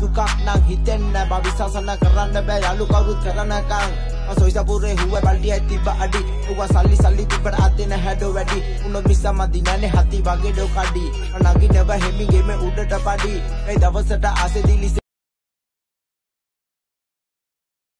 දුකක් නම් හිතෙන්න බා විශ්වාසන කරන්න බෑ යාළු කවුරුත් කරනකම් සොයිසපුරේ හුව බල්ටිය තිබ්බ අඩි ඌව සල්ලි සල්ලි තිබ්බට අදින හැඩෝ වැඩි උනොත් මිස්සා මදි නැනේ හති වගේ ඩෝ කඩි නගිනව හෙමිගෙම උඩට පඩි ඒ දවසට ආසෙ දිලි